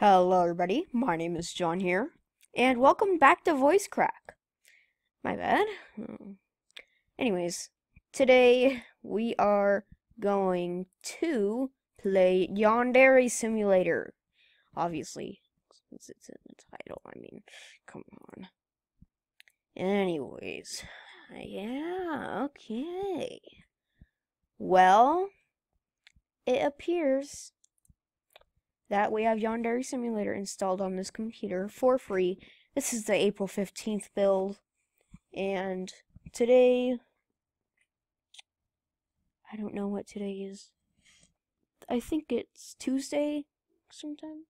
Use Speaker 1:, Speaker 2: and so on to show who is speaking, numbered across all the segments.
Speaker 1: Hello, everybody. My name is John here, and welcome back to Voice Crack. My bad. Hmm. Anyways, today we are going to play Yandere Simulator. Obviously, since it's in the title. I mean, come on. Anyways, yeah, okay. Well, it appears that we have Yandere Simulator installed on this computer for free. This is the April 15th build. And today, I don't know what today is. I think it's Tuesday sometime.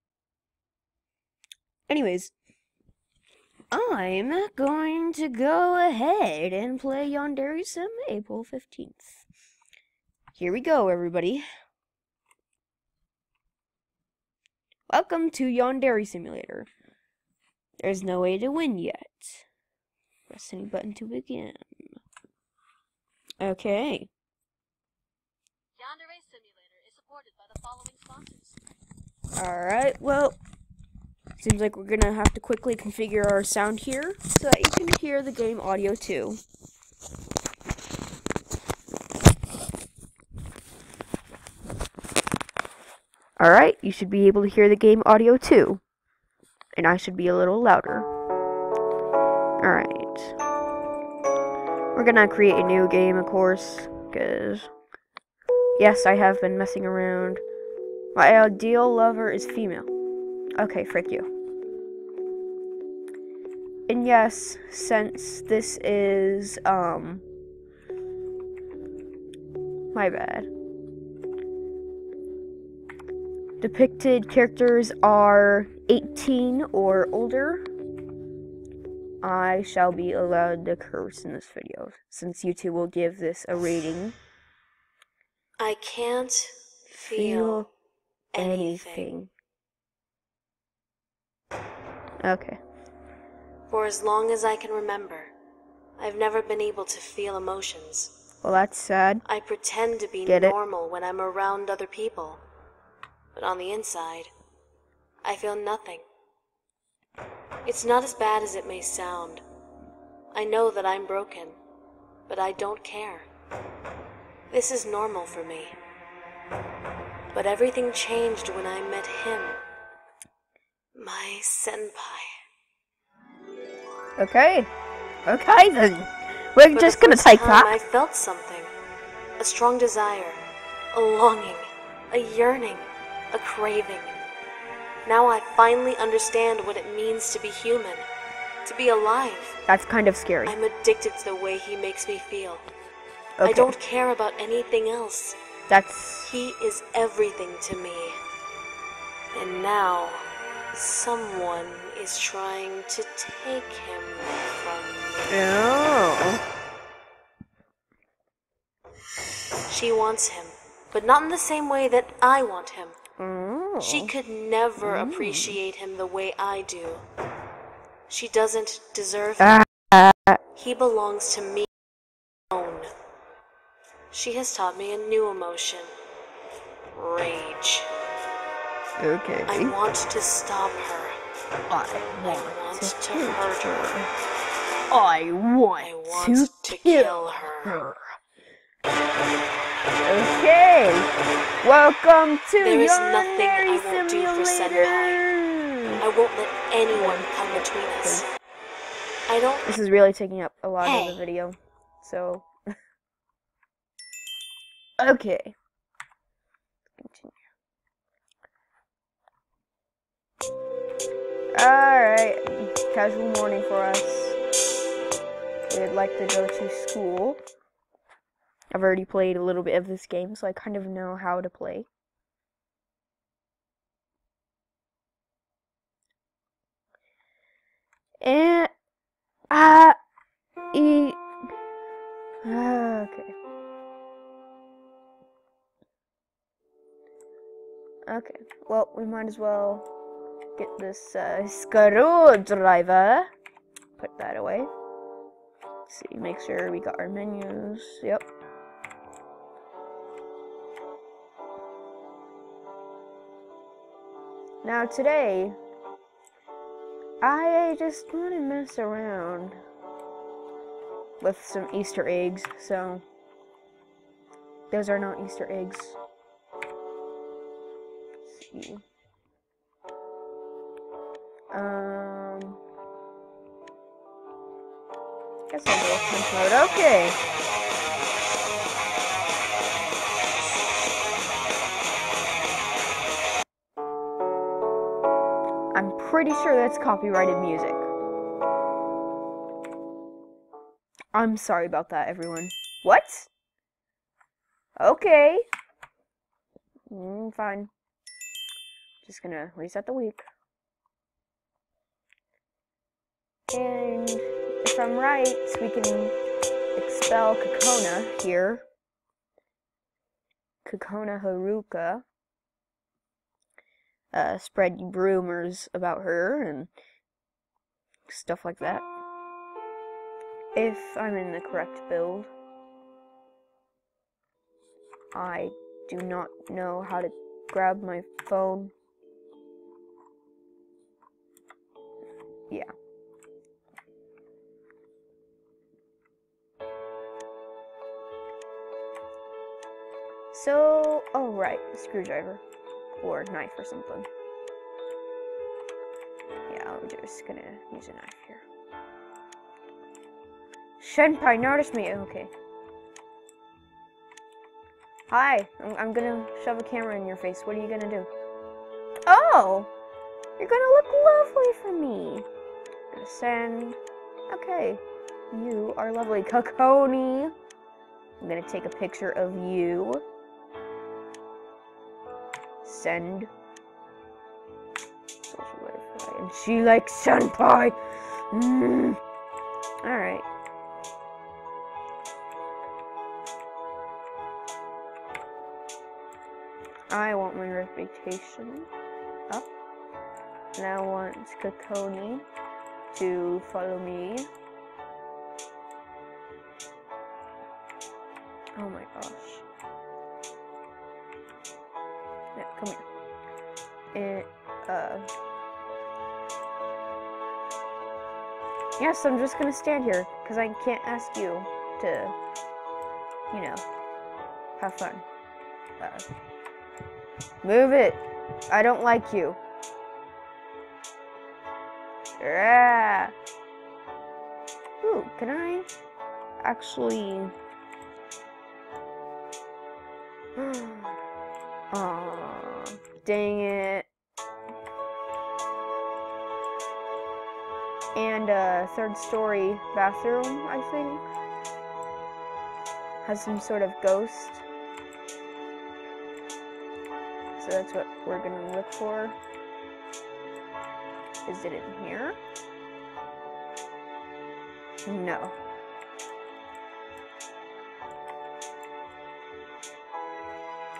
Speaker 1: Anyways, I'm going to go ahead and play Yandere Sim April 15th. Here we go, everybody. Welcome to Yon Yandere Simulator. There's no way to win yet. Press any button to begin. Okay.
Speaker 2: Yandere Simulator is supported by the following sponsors.
Speaker 1: Alright, well, seems like we're gonna have to quickly configure our sound here so that you can hear the game audio too. Alright, you should be able to hear the game audio too. And I should be a little louder. Alright. We're gonna create a new game, of course, because, yes, I have been messing around. My ideal lover is female. Okay, frick you. And yes, since this is, um, my bad. Depicted characters are 18 or older. I shall be allowed to curse in this video, since YouTube will give this a rating.
Speaker 2: I can't feel, anything.
Speaker 1: Okay.
Speaker 2: For as long as I can remember, I've never been able to feel emotions.
Speaker 1: Well, that's sad.
Speaker 2: I pretend to be
Speaker 1: Get it?
Speaker 2: normal when I'm around other people. But on the inside, I feel nothing. It's not as bad as it may sound. I know that I'm broken, but I don't care. This is normal for me. But everything changed when I met him. My senpai.
Speaker 1: Okay. Okay then. We're
Speaker 2: For
Speaker 1: just
Speaker 2: the
Speaker 1: gonna take
Speaker 2: time,
Speaker 1: that.
Speaker 2: I felt something. A strong desire, a longing, a yearning, a craving. Now I finally understand what it means to be human, to be alive.
Speaker 1: That's kind of scary.
Speaker 2: I'm addicted to the way he makes me feel. I don't care about anything else.
Speaker 1: That's
Speaker 2: He is everything to me. And now, someone is trying to take him from me.
Speaker 1: oh.
Speaker 2: She wants him, but not in the same way that I want him.
Speaker 1: Oh.
Speaker 2: She could never appreciate him the way I do. She doesn't deserve him.
Speaker 1: Ah.
Speaker 2: He belongs to me alone. She has taught me a new emotion rage.
Speaker 1: Okay.
Speaker 2: I want to stop her.
Speaker 1: I
Speaker 2: I want to hurt her.
Speaker 1: I want,
Speaker 2: I want to kill her.
Speaker 1: Okay. Welcome to
Speaker 2: There is nothing I won't do for
Speaker 1: Simulator.
Speaker 2: I won't let anyone come between us. I don't
Speaker 1: This is really taking up a lot of the video, so. okay. Continue. Alright, casual morning for us. We'd like to go to school. I've already played a little bit of this game, so I kind of know how to play. And uh e ah, okay. Okay. Well, we might as well get this uh, screwdriver. Put that away. see, make sure we got our menus. Yep. Now today, I just want to mess around with some Easter eggs, so those are not Easter eggs. Let's see. Um, guess I'll. Okay. Pretty sure that's copyrighted music. I'm sorry about that, everyone. What? Okay. Mm, fine. Just gonna reset the week. And if I'm right, we can expel Kokona here. Kokona Haruka. Uh, spread rumors about her and stuff like that. If I'm in the correct build. I do not know how to grab my phone. Yeah. So, oh right, screwdriver. Or knife or something. Yeah, I'm just gonna use a knife here. Senpai noticed me. Okay. Hi, I'm, I'm gonna shove a camera in your face. What are you gonna do? Oh! You're gonna look lovely for me. Gonna send. Okay. You are lovely. Kokoni. I'm gonna take a picture of you. Send. And she likes senpai. Mm. Alright. I want my reputation up. And I want Kokoni to follow me. Oh my gosh. Come here. And, uh. Yes, I'm just gonna stand here, because I can't ask you to, you know, have fun. Uh, Move it. I don't like you. Yeah. Ooh, can I actually... Aw, dang it. And a third story bathroom, I think. Has some sort of ghost. So that's what we're gonna look for. Is it in here? No.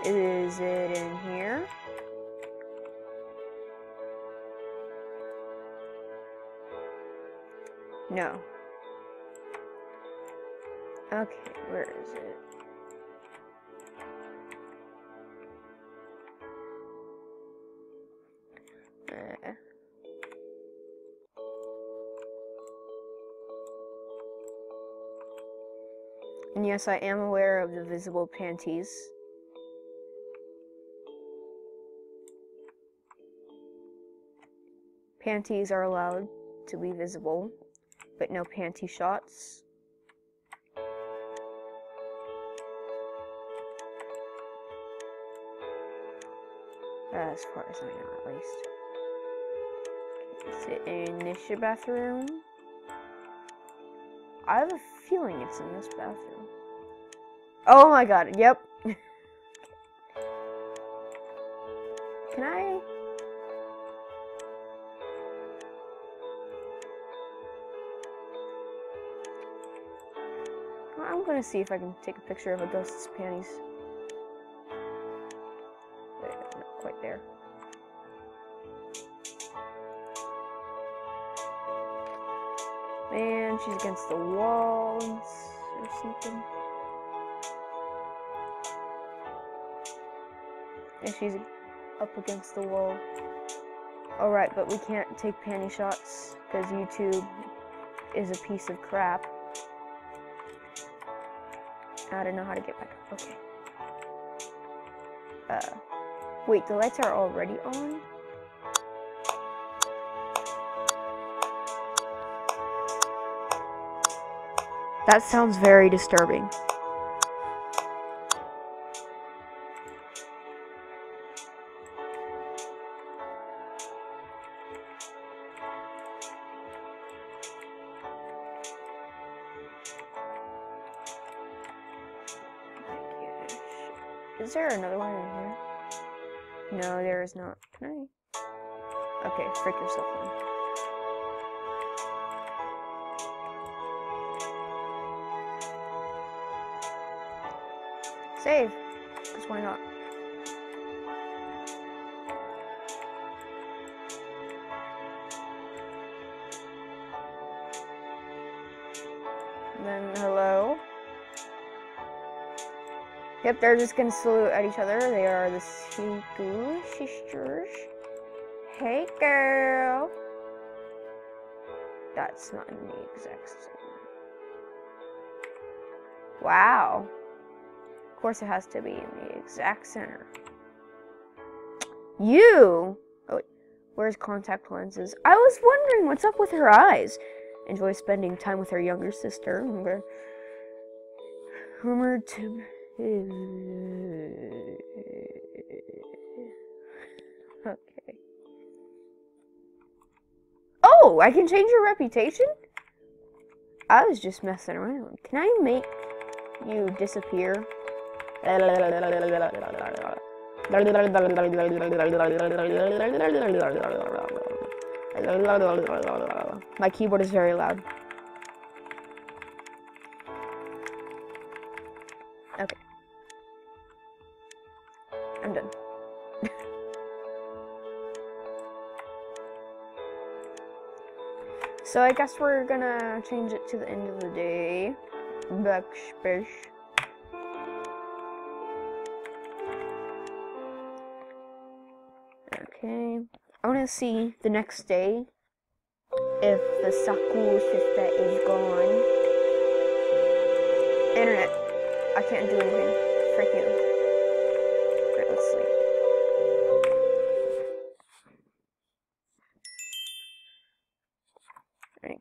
Speaker 1: Is it in here? No. Okay, where is it? And yes, I am aware of the visible panties. Panties are allowed to be visible, but no panty shots. As far as I know, at least. Is it in this bathroom? I have a feeling it's in this bathroom. Oh my god, yep. Can I? Gonna see if I can take a picture of a ghost's panties. There, not quite there. Man, she's against the walls or something. And she's up against the wall. Alright, but we can't take panty shots because YouTube is a piece of crap. I don't know how to get back up. Okay. Uh, wait, the lights are already on? That sounds very disturbing. I? Yourself then. Save. Because why not? Then, hello? Yep, they're just gonna salute at each other. They are the Siku sisters. Hey, girl. That's not in the exact same. Wow. Of course, it has to be in the exact center. You. Oh, wait. Where's contact lenses? I was wondering what's up with her eyes. Enjoy spending time with her younger sister. Rumored to okay. I can change your reputation? I was just messing around. Can I make you disappear? My keyboard is very loud. So I guess we're gonna change it to the end of the day. Backspace. Okay. I wanna see the next day if the Saku sister is gone. Internet. I can't do anything. Frick you.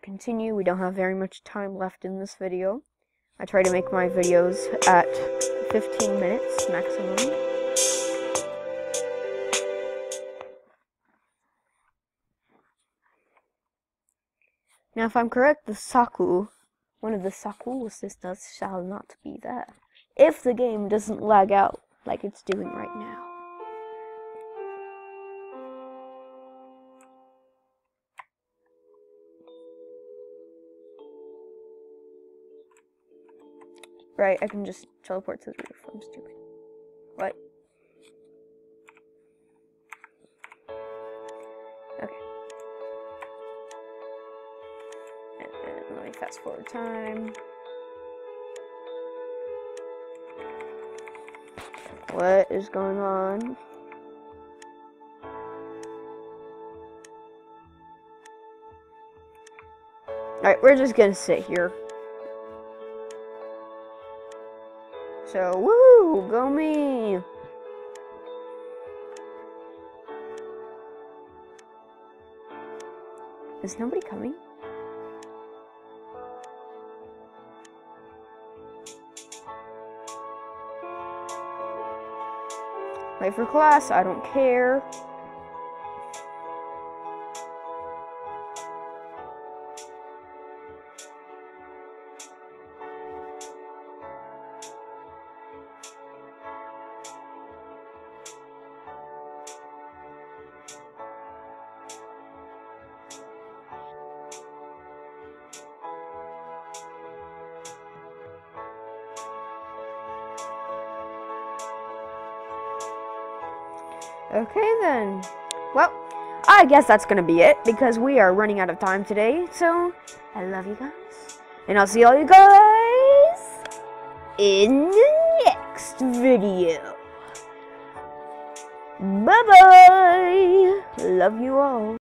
Speaker 1: Continue. We don't have very much time left in this video. I try to make my videos at 15 minutes maximum. Now, if I'm correct, the Saku, one of the Saku sisters, shall not be there. If the game doesn't lag out like it's doing right now. Right, I can just teleport to the roof. I'm stupid. What? Okay. Let me fast forward time. What is going on? Alright, we're just gonna sit here. So, woo! Go me! Is nobody coming? Late for class, I don't care. Okay then. Well, I guess that's gonna be it because we are running out of time today. So, I love you guys. And I'll see all you guys in the next video. Bye bye. Love you all.